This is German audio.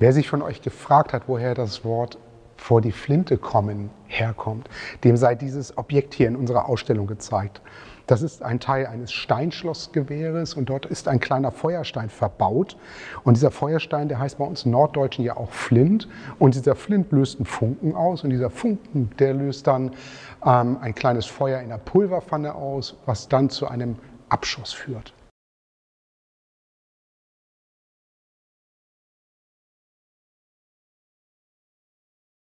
Wer sich von euch gefragt hat, woher das Wort vor die Flinte kommen herkommt, dem sei dieses Objekt hier in unserer Ausstellung gezeigt. Das ist ein Teil eines Steinschlossgewehres und dort ist ein kleiner Feuerstein verbaut. Und dieser Feuerstein, der heißt bei uns Norddeutschen ja auch Flint. Und dieser Flint löst einen Funken aus und dieser Funken, der löst dann ähm, ein kleines Feuer in der Pulverpfanne aus, was dann zu einem Abschuss führt.